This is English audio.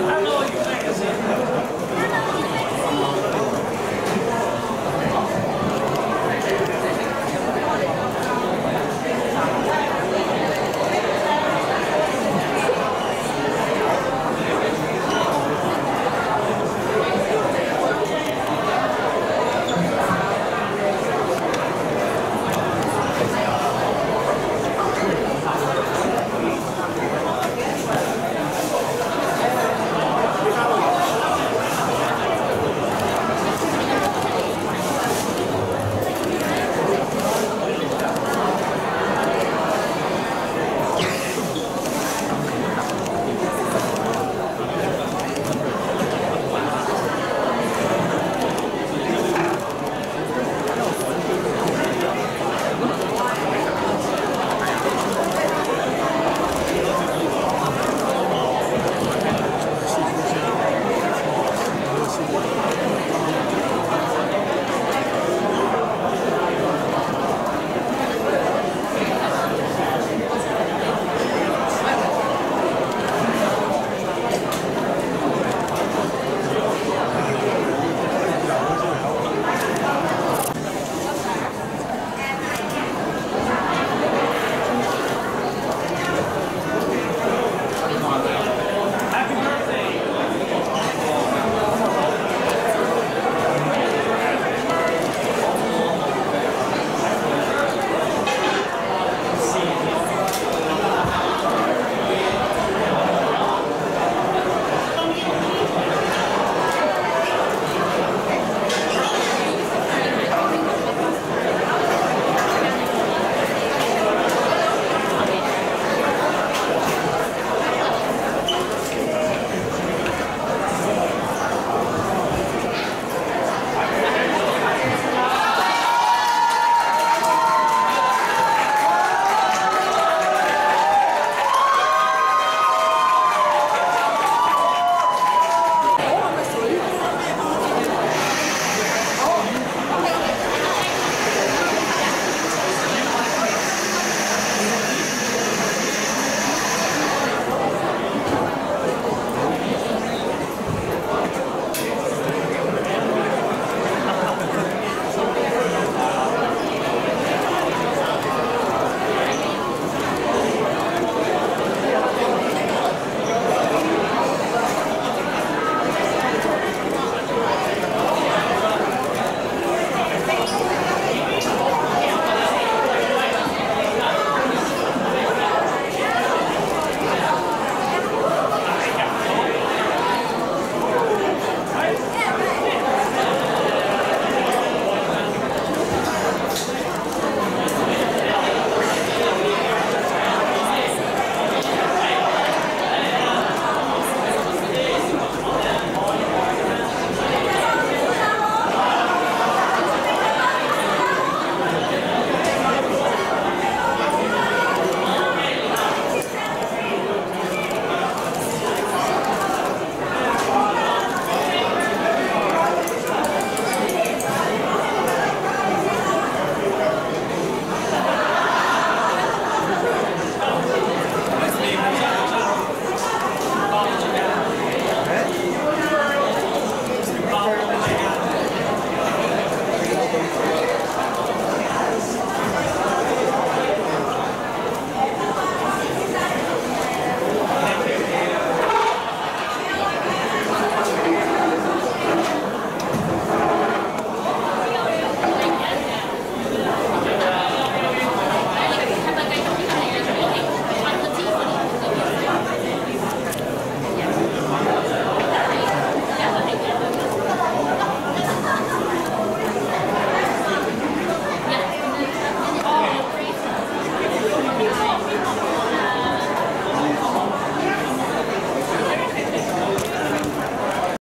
Hello.